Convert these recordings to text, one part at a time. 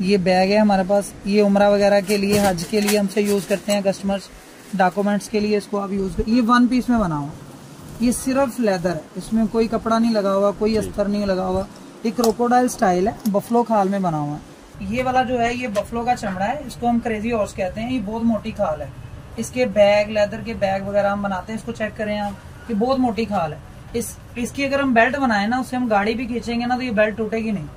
ये बैग है हमारे पास। ये उम्र वगैरह के लिए हज के लिए हमसे यूज़ करते हैं कस्टमर्स डॉक्यूमेंट्स के लिए इसको आप यूज़ कर ये वन पीस में बना हुआ। ये सिर्फ़ लेदर है। इसमें कोई कपड़ा नहीं लगा हुआ कोई अस्तर नहीं लगा हुआ। ये क्रोकोडाइल स्टाइल है बफलो खाल में बना हुआ है। ये वाला जो है ये बफलो का चमड़ा है। इसको हम क्रेजी हॉर्स कहते हैं। ये बहुत मोटी खाल है। इसके बैग लेदर के बैग वगैरह हम बनाते हैं। इसको चेक करें आप ये बहुत मोटी खाल है। इस इसकी अगर हम बेल्ट बनाए ना उससे हम गाड़ी भी खींचेंगे ना तो ये बेल्ट टूटेगी नहीं।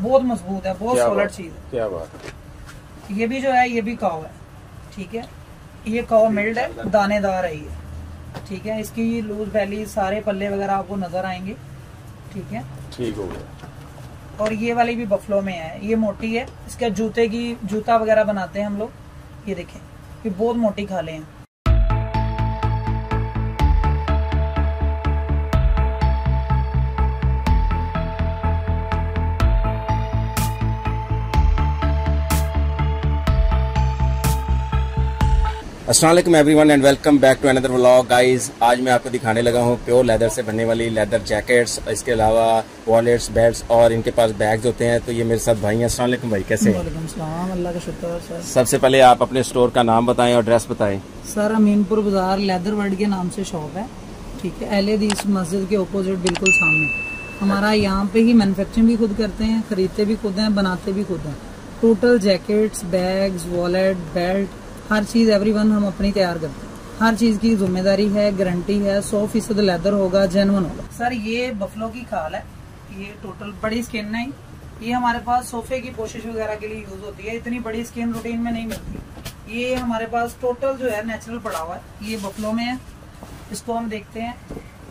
बहुत मज़बूत है बहुत सॉलिड चीज़ है। क्या बात। ये भी जो है ये भी काव है ठीक है? ये काव मिल्ड है दानेदार है ये ठीक है? इसकी लूज बैली सारे पल्ले वगैरह आपको नज़र आएँगे ठीक है? ठीक हो गया। और ये वाली भी बफलो में है ये मोटी है। इसके जूते की जूता वगैरह बनाते हैं हम लोग ये देखें ये बहुत मोटी खाले हैं। Aslam everyone and welcome back to another vlog guys आज मैं आपको दिखाने लगा हूँ प्योर लेदर से बनने वाली लेदर जैकेट्स इसके अलावा वॉलेट्स बेल्ट्स और इनके पास बैग्स होते हैं तो ये मेरे साथ भाई हैं। अस्सलाम भाई कैसे वालेकुम सलाम अल्लाह का शुक्र सर? सबसे पहले आप अपने स्टोर का नाम बताएँ और एड्रेस बताएँ। सर अमीनपुर बाज़ार लेदर वर्ल्ड के नाम से शॉप है ठीक है? एल इस मस्जिद के ऑपोजिट बिल्कुल सामने। हमारा यहाँ पे ही मैनुफेक्चरिंग भी खुद करते हैं खरीदते भी खुद हैं बनाते भी खुद हैं। Total jackets bags wallet belt हर चीज़ एवरीवन हम अपनी तैयार करते हैं। हर चीज़ की ज़िम्मेदारी है गारंटी है, सौ फ़ीसद लेदर होगा जेनवन होगा। सर ये बफलो की खाल है। ये टोटल बड़ी स्किन है ये हमारे पास सोफे की पोशिश वगैरह के लिए यूज़ होती है। इतनी बड़ी स्किन रूटीन में नहीं मिलती। ये हमारे पास टोटल जो है नेचुरल पड़ा हुआ है। ये बफलो में है। इसको हम देखते हैं।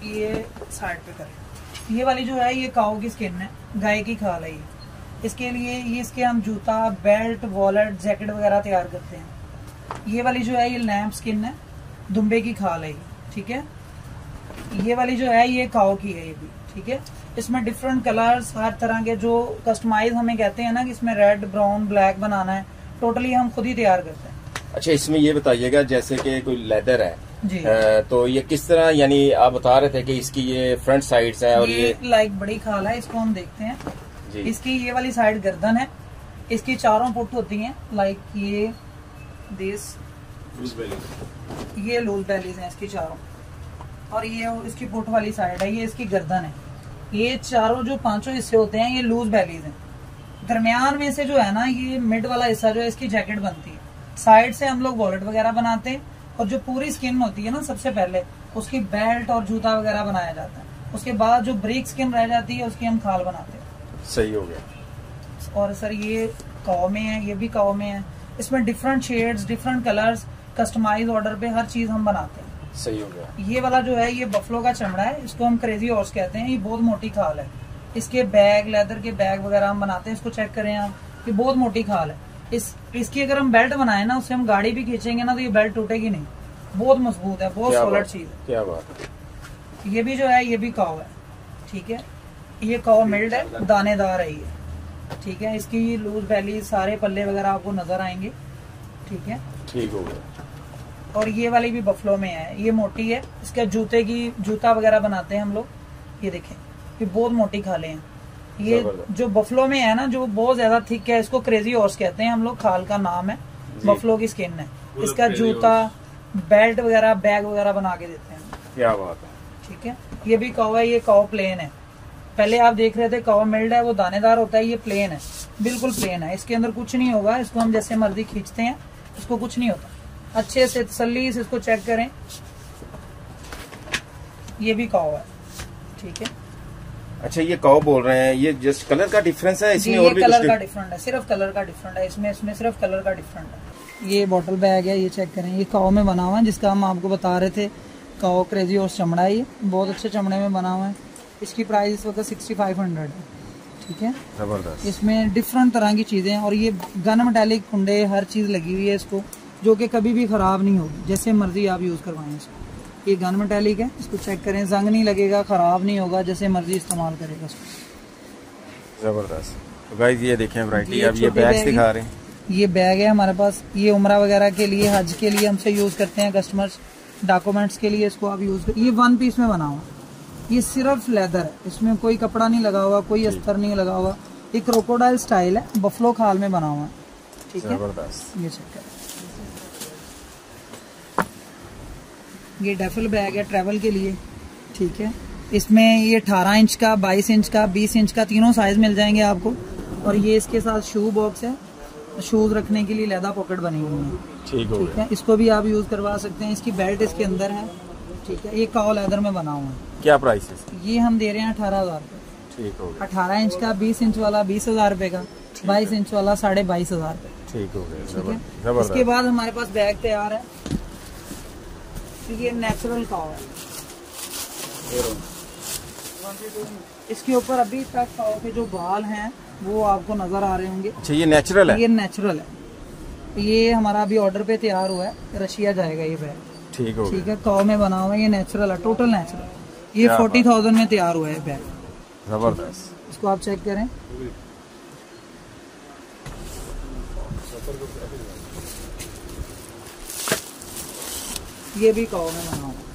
ये साइड पे करें। ये वाली जो है, ये काऊ की स्किन है। गाय की खाल है ये। इसके लिए ये इसके हम जूता बेल्ट वॉलेट जैकेट वगैरह तैयार करते हैं। ये वाली जो है ये लैम्प स्किन है दुम्बे की खाल है ठीक है? ये वाली जो है ये काओ की है ये भी ठीक है? इसमें डिफरेंट कलर्स हर तरह के जो कस्टमाइज हमें कहते हैं ना कि इसमें रेड ब्राउन ब्लैक बनाना है टोटली हम खुद ही तैयार करते हैं। अच्छा इसमें ये बताइएगा जैसे कि कोई लेदर है जी। अ, तो ये किस तरह यानी आप बता रहे थे कि इसकी ये फ्रंट साइड्स है और ये ये लाइक बड़ी खाल है इसको हम देखते हैं। जी। इसकी ये वाली साइड गर्दन है इसकी चारों पुट होती हैं लाइक ये दिस ये लूज बैलीज हैं इसकी चारों। और ये इसकी पुट वाली साइड है ये इसकी गर्दन है। ये चारों जो पाँचों हिस्से होते हैं ये लूज बैलीज हैं। दरमियान में से जो है ना ये मिड वाला हिस्सा जो है इसकी जैकेट बनती है। साइड से हम लोग वॉलेट वगैरह बनाते हैं और जो पूरी स्किन होती है ना सबसे पहले उसकी बेल्ट और जूता वगैरह बनाया जाता है। उसके बाद जो ब्रिक स्किन रह जाती है उसकी हम खाल बनाते हैं। सही हो गया। और सर ये काव में है ये भी काव में है। इसमें different shades different colours customise order पे हर चीज़ हम बनाते हैं। सही हो गया। ये वाला जो है ये बफलो का चमड़ा है इसको हम क्रेजी हॉर्स कहते हैं। ये बहुत मोटी खाल है। इसके बैग लेदर के बैग वगैरह हम बनाते हैं इसको चेक करें आप ये बहुत मोटी खाल है। इस इसकी अगर हम बेल्ट बनाए ना उससे हम गाड़ी भी खींचेंगे ना तो ये बेल्ट टूटेगी नहीं। बहुत मज़बूत है बहुत सॉलिड चीज़ है। क्या बात। है ये भी जो है ये भी काव है ठीक है? ये काव मिल्ड है। दानेदार है ये। ठीक है इसकी लूज वैली सारे पल्ले वगैरह आपको नज़र आएँगे। ठीक है? ठीक हो गया। और ये वाली भी बफलो में है। ये मोटी है। इसके जूते की जूता वगैरह बनाते हैं हम लोग। ये देखें ये बहुत मोटी खाले हैं। ये जो बफलो में है ना जो बहुत ज़्यादा थिक है इसको क्रेजी हॉर्स कहते हैं हम लोग। खाल का नाम है। बफलो की स्किन है। इसका जूता बेल्ट वगैरह बैग वगैरह बना के देते हैं। क्या बात है। ठीक है? ये भी कौ है ये कौ प्लेन है। पहले आप देख रहे थे कौ मिल्ड है वो दानेदार होता है ये प्लेन है। बिल्कुल प्लेन है। इसके अंदर कुछ नहीं होगा इसको हम जैसे मर्ज़ी खींचते हैं इसको कुछ नहीं होता। अच्छे से तसली से इसको चेक करें। ये भी कौ है। ठीक है? अच्छा ये कौ बोल रहे हैं ये जस्ट कलर का डिफरेंस है इसमें और भी कलर का डिफरेंट है सिर्फ़ कलर का डिफरेंट है इसमें इसमें सिर्फ़ कलर का डिफरेंट है। ये बॉटल बैग है ये चेक करें। ये काओ में बना हुआ है जिसका हम आपको बता रहे थे काओ क्रेजी और चमड़ा है ये। बहुत अच्छे चमड़े में बना हुआ है। इसकी प्राइस इस वक्त सिक्सटी फाइव हंड्रेड है ठीक है? ज़बरदस्त। इसमें डिफरेंट तरह की चीज़ें हैं और ये गन मेटालिक कुंडे हर चीज़ लगी हुई है इसको जो कि कभी भी ख़राब नहीं होगी जैसे मर्ज़ी आप यूज़ करवाएँ इसको। ये गन मेटालिक है इसको चेक करें जंग नहीं लगेगा ख़राब नहीं होगा जैसे मर्ज़ी इस्तेमाल करेगा इसको। ज़बरदस्त। तो गाइस ये देखें वैरायटी अब ये बैग्स बैग दिखा रहे हैं। ये बैग है हमारे पास ये उम्र वगैरह के लिए हज के लिए हमसे यूज़ करते हैं कस्टमर्स डॉक्यूमेंट्स के लिए इसको आप यूज़ कर ये वन पीस में बना हुआ। ये सिर्फ़ लेदर है। इसमें कोई कपड़ा नहीं लगा हुआ कोई अस्तर नहीं लगा हुआ। ये क्रोकोडाइल स्टाइल है बफलो खाल में बना हुआ है। ठीक है? ये चेक करें। ये डेफल बैग है ट्रैवल के लिए। ठीक है? इसमें ये 18 इंच का 22 इंच का 20 इंच का तीनों साइज़ मिल जाएँगे आपको। और ये इसके साथ शू बॉक्स है। शूज़ रखने के लिए लेदा पॉकेट बनी हुई है। ठीक हो है? इसको भी आप यूज़ करवा सकते हैं। इसकी बेल्ट इसके अंदर है। ठीक है ये काव लेदर में बना हुआ है। क्या प्राइस है ये हम दे रहे हैं अठारह हज़ार ठीक हो अठारह इंच का बीस इंच वाला बीस हज़ार रूपए का बाईस इंच वाला साढ़े बाईस हज़ार ठीक हो गया इसके बाद हमारे पास बैग तैयार है। ये नेचुरल काव है। इसके ऊपर अभी तक काव के जो बाल हैं वो आपको नज़र आ रहे होंगे। अच्छा ये नेचुरल है? ये नेचुरल है। ये हमारा अभी ऑर्डर पे तैयार हुआ है। रशिया जाएगा ये बैग। ठीक हो ठीक है काव में बना हुआ है ये नेचुरल है टोटल नेचुरल ये फोर्टी थाउज़ेंड में तैयार हुआ है बैग ज़बरदस्त। इसको आप चेक करें। ये भी काव में बना हुआ है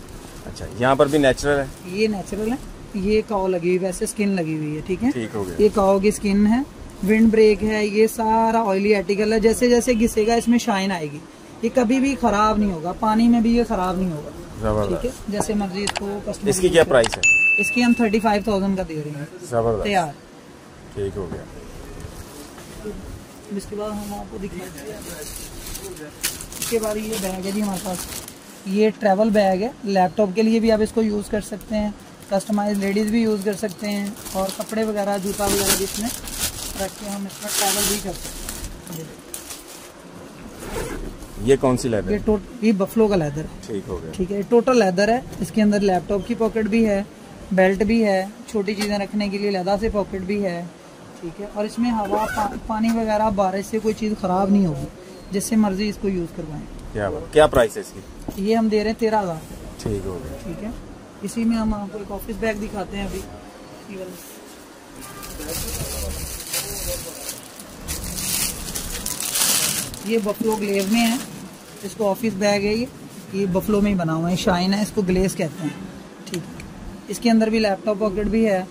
अच्छा यहाँ पर भी नेचुरल है? ये नेचुरल है ये काव लगी हुई वैसे स्किन लगी हुई है ठीक है? ठीक हो गया। ये काव की स्किन है विंड ब्रेक है ये सारा ऑयली आर्टिकल है जैसे जैसे घिसेगा इसमें शाइन आएगी। ये कभी भी खराब नहीं होगा। पानी में भी ये खराब नहीं होगा। ठीक है? जैसे मर्ज़ी इसको इसकी क्या प्राइस है? इसकी हम थर्टी फाइव थाउज़ेंड का दे रहे हैं। ज़बरदस्त। तैयार। ठीक हो गया। इसके बाद हम आपको दिखाते हैं। इसके बाद ये बैग है जी हमारे पास। ये ट्रैवल बैग है। लैपटॉप के लिए भी आप इसको यूज़ कर सकते हैं। कस्टमाइज लेडीज़ भी यूज़ कर सकते हैं। और कपड़े वगैरह जूता वगैरह भी इसमें रख के हम इसमें ट्रैवल भी कर सकते हैं। ये कौन सी लेदर ये ये बफलो का लेदर है ठीक हो गया। ठीक है टोटल लेदर है। इसके अंदर लैपटॉप की पॉकेट भी है बेल्ट भी है छोटी चीज़ें रखने के लिए लदा से पॉकेट भी है। ठीक है और इसमें हवा पा, पानी वगैरह बारिश से कोई चीज़ ख़राब नहीं होगी जिससे मर्ज़ी इसको यूज़ करवाएँ। क्या बात क्या प्राइस है इसकी? ये हम दे रहे हैं तेरह हज़ार। ठीक हो गया। ठीक है इसी में हम आपको एक ऑफ़िस बैग दिखाते हैं अभी। ये बफलो ग्लेव में है। इसको ऑफ़िस बैग है ये ये बफलो में ही बना हुआ है शाइन है इसको ग्लेस कहते हैं। ठीक है। इसके अंदर भी लैपटॉप पॉकेट भी है।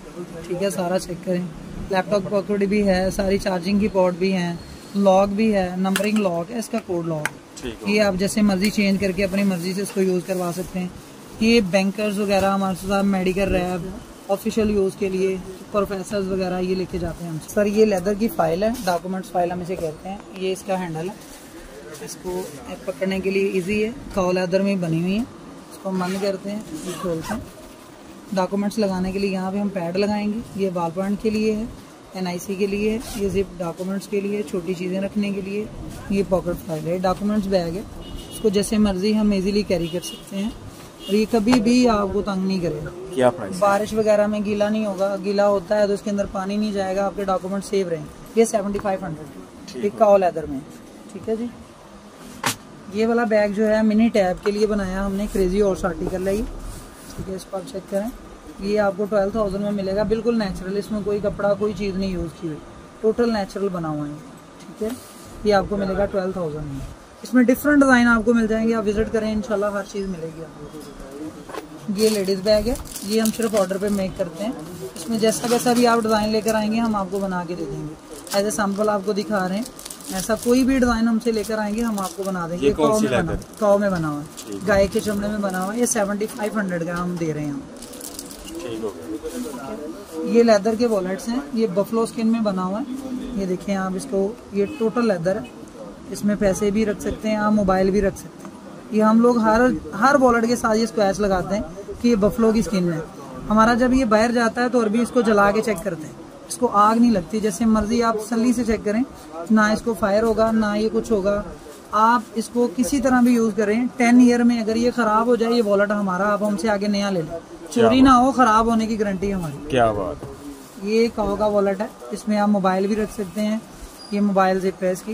ठीक है सारा चेक करें। लैपटॉप पॉकेट भी है सारी चार्जिंग की पोर्ट भी हैं लॉक भी है नंबरिंग लॉक है इसका कोड लॉक ये आप जैसे मर्ज़ी चेंज करके अपनी मर्ज़ी से इसको यूज़ करवा सकते हैं। ये बैंकर्स वगैरह हमारे साथ मेडिकल रैब ऑफिशियल यूज़ के लिए प्रोफेसर वगैरह ये लेके जाते हैं हमसे। सर ये लेदर की फ़ाइल है डॉक्यूमेंट्स फ़ाइल हम इसे कहते हैं। ये इसका हैंडल है। इसको पकड़ने के लिए इजी है। काव लेदर में बनी हुई है। इसको हम बंद करते हैं खोलते हैं। डॉक्यूमेंट्स लगाने के लिए यहाँ पे हम पैड लगाएँगे। ये वाल पॉइंट के लिए है एनआईसी के लिए है ये जिप डॉक्यूमेंट्स के लिए छोटी चीज़ें रखने के लिए। ये पॉकेट फ़ाइल है डॉक्यूमेंट्स बैग है। इसको जैसे मर्ज़ी हम इजीली कैरी कर सकते हैं। और ये कभी भी आपको तंग नहीं करेगा। क्या प्राइस बारिश वगैरह में गीला नहीं होगा। गीला होता है तो उसके अंदर पानी नहीं जाएगा आपके डॉक्यूमेंट सेव रहेंगे। ये सेवेंटी फाइव हंड्रेड एक काव लेदर में ठीक है जी? ये वाला बैग जो है मिनी टैब के लिए बनाया हमने क्रेजी और आर्टिकल है ये। ठीक है इसको आप चेक करें। ये आपको ट्वेल्व थाउज़ेंड में मिलेगा। बिल्कुल नेचुरल इसमें कोई कपड़ा कोई चीज़ नहीं यूज़ की हुई। टोटल नेचुरल बना हुआ है ठीक है? ये आपको मिलेगा ट्वेल्व थाउज़ेंड में। इसमें डिफरेंट डिज़ाइन आपको मिल जाएँगे। आप विज़िट करें इंशाल्लाह हर चीज़ मिलेगी आपको। ये लेडीज़ बैग है। ये हम सिर्फ़ ऑर्डर पे मेक करते हैं। इसमें जैसा कैसा भी आप डिज़ाइन लेकर आएँगे हम आपको बना के दे देंगे। एज ए सैंपल आपको दिखा रहे हैं। ऐसा कोई भी डिज़ाइन हमसे लेकर आएँगे हम आपको बना देंगे। ये काव में बना काव में बना हुआ है? गाय के चमड़े में बना हुआ है। ये सेवेंटी फाइव हंड्रेड का हम दे रहे हैं। हम ये लेदर के वॉलेट्स हैं। ये बफलो स्किन में बना हुआ है। ये देखें आप इसको ये टोटल लेदर है। इसमें पैसे भी रख सकते हैं आप मोबाइल भी रख सकते हैं। ये हम लोग हर हर वॉलेट के साथ ये स्क्वैच लगाते हैं कि ये बफलो की स्किन है। हमारा जब ये बाहर जाता है तो और भी इसको जला के चेक करते हैं। इसको आग नहीं लगती। जैसे मर्ज़ी आप सली से चेक करें ना इसको फायर होगा ना ये कुछ होगा। आप इसको किसी तरह भी यूज़ करें। टेन ईयर में अगर ये खराब हो जाए ये वॉलेट हमारा आप हमसे आगे नया ले लें। चोरी ना हो खराब होने की गारंटी है हमारी। क्या बात? ये काओ का वॉलेट है। इसमें आप मोबाइल भी रख सकते हैं। ये मोबाइल जिप है इसकी।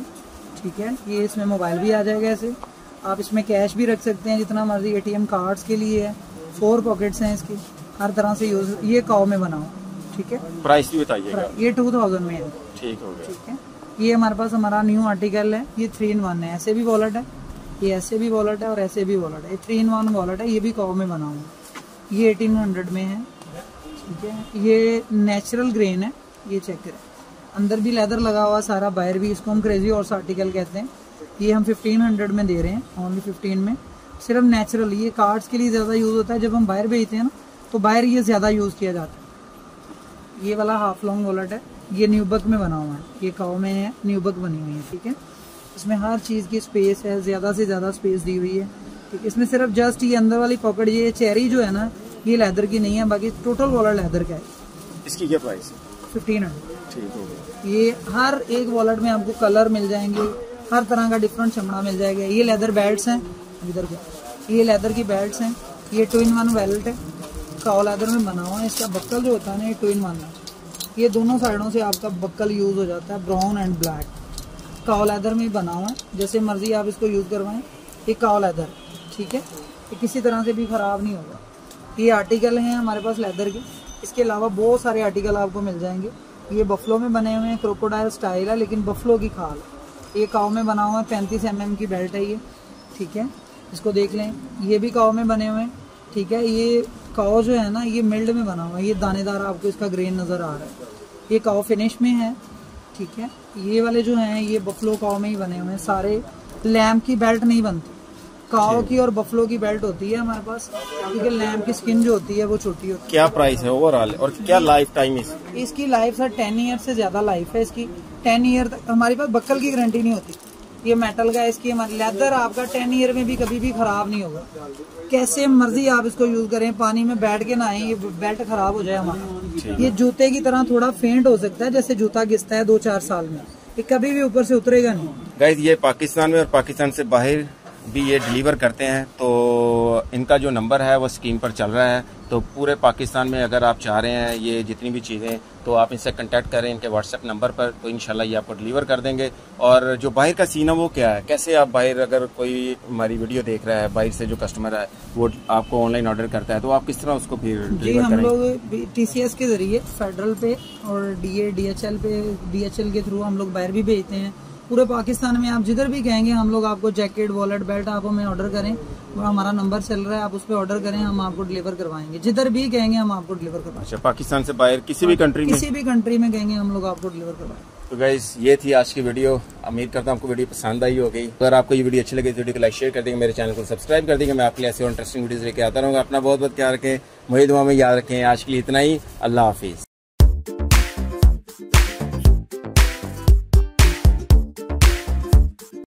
ठीक है? ये इसमें मोबाइल भी आ जाएगा ऐसे। आप इसमें कैश भी रख सकते हैं जितना मर्ज़ी। एटीएम कार्ड्स के लिए है। फोर पॉकेट्स हैं इसकी। हर तरह से यूज़ ये काओ में बना हुआ। ठीक है? प्राइस भी बताइएगा। ये टू थाउज़ेंड में है। ठीक हो गया। ठीक है? ये हमारे पास हमारा न्यू आर्टिकल है ये थ्री इन वन है। ऐसे भी वॉलेट है ये ऐसे भी वॉलेट है और ऐसे भी वॉलेट है। ये थ्री इन वन वॉलेट है ये भी काओ में बना हुआ है। ये एटीन हंड्रेड में है। ठीक है? ये नेचुरल ग्रेन है ये चेक करें। अंदर भी लेदर लगा हुआ सारा बाहर भी। इसको हम क्रेजी और आर्टिकल कहते हैं। ये हम 1500 में दे रहे हैं ओनली 15 में। सिर्फ़ नेचुरल ये कार्ड्स के लिए ज़्यादा यूज़ होता है। जब हम बाहर भेजते हैं ना तो बाहर ये ज़्यादा यूज़ किया जाता है। ये वाला हाफ़ लॉन्ग वॉलेट है। ये न्यूबक में बना हुआ है। ये काव में है न्यूबक बनी हुई है ठीक है? इसमें हर चीज़ की स्पेस है ज़्यादा से ज़्यादा स्पेस दी हुई है। ठीक इसमें सिर्फ़ जस्ट ये अंदर वाली पॉकेट ये चेरी जो है ना ये लेदर की नहीं है बाकी टोटल वॉलेट लेदर का है। इसकी क्या प्राइस फिफ्टीन हंड्रेड ठीक हो गया। ये हर एक वॉलेट में आपको कलर मिल जाएँगे हर तरह का डिफरेंट चमड़ा मिल जाएगा। ये लेदर बेल्ट हैं इधर के। ये लेदर की बेल्ट हैं ये टू इन वन वेल्ट है। काव लेदर में बना हुआ है, इसका बक्कल जो होता है ना, ये ट्विन है। ये दोनों साइडों से आपका बक्कल यूज़ हो जाता है brown and black cow leather में बना हुआ है, जैसे मर्ज़ी आप इसको यूज़ करवाएँ, ये काव लेदर ठीक है? ये किसी तरह से भी खराब नहीं होगा। ये आर्टिकल हैं हमारे पास लेदर के। इसके अलावा बहुत सारे आर्टिकल आपको मिल जाएँगे। ये बफलो में बने हुए हैं क्रोकोडाइल स्टाइल है, लेकिन बफलो की खाल ये काव में बना हुआ है, पैंतीस एम की बेल्ट है ये, ठीक है? इसको देख लें। ये भी काव में बने हुए हैं, ठीक है? ये काव जो है ना ये मिल्ड में बना हुआ है ये दानेदार आपको इसका ग्रेन नज़र आ रहा है। ये काव फिनिश में है ठीक है? ये वाले जो हैं ये बफलो काव में ही बने हुए हैं सारे लैम्प की बेल्ट नहीं बनती। काव की और बफलो की बेल्ट होती है हमारे पास क्योंकि लैम्प की स्किन जो होती है वो छोटी होती है। क्या प्राइस है ओवरऑल और क्या लाइफ टाइम इस है इसकी? लाइफ सर टेन ईयर से ज़्यादा लाइफ है इसकी। टेन ईयर तक हमारे पास बक्कल की गारंटी नहीं होती। ये मेटल का इसकी लेदर आपका टेन ईयर में भी कभी भी खराब नहीं होगा। कैसे मर्ज़ी आप इसको यूज़ करें पानी में बैठ के ना ये बेल्ट खराब हो जाए हमारा। ये जूते की तरह थोड़ा फेंट हो सकता है जैसे जूता घिसता है दो चार साल में। ये कभी भी ऊपर से उतरेगा नहीं। गाइज़ ये पाकिस्तान में और पाकिस्तान से बाहर भी ये डिलीवर करते हैं तो इनका जो नंबर है वो स्कीम पर चल रहा है। तो पूरे पाकिस्तान में अगर आप चाह रहे हैं ये जितनी भी चीज़ें तो आप इनसे कांटेक्ट करें इनके व्हाट्सएप नंबर पर तो इनशाला ये आपको डिलीवर कर देंगे। और जो बाहर का सीन है वो क्या है? कैसे आप बाहर अगर कोई हमारी वीडियो देख रहा है बाहर से जो कस्टमर है वो आपको ऑनलाइन ऑर्डर करता है तो आप किस तरह उसको फिर डिलीवर हम लोग टीसीएस के ज़रिए फेडरल पे और डीए डीएचएल पे डीएचएल के थ्रू हम लोग बाहर भी भेजते हैं। पूरे पाकिस्तान में आप जिधर भी कहेंगे हम लोग आपको जैकेट वॉलेट बेल्ट आप हमें ऑर्डर करें और हमारा नंबर चल रहा है आप उस पर ऑर्डर करें हम आपको डिलीवर करवाएँगे। जिधर भी कहेंगे हम आपको डिलीवर करवाएँगे। अच्छा पाकिस्तान से बाहर किसी भी कंट्री में? किसी भी कंट्री में कहेंगे हम लोग आपको डिलीवर करवाएँगे। तो गाइज़ ये थी आज की वीडियो उम्मीद करता हूँ आपको वीडियो पसंद आई होगी। अगर आपको ये वीडियो अच्छी लगी तो वीडियो को लाइक शेयर कर देंगे। मेरे चैनल को सब्सक्राइब कर देंगे। मैं आपके लिए ऐसे और इंटरेस्टिंग वीडियोस लेके आता रहूँगा। अपना बहुत बहुत ख्याल रखें। मुझे दुआ में याद रखें। आज के लिए इतना ही। अल्लाह हाफिज़।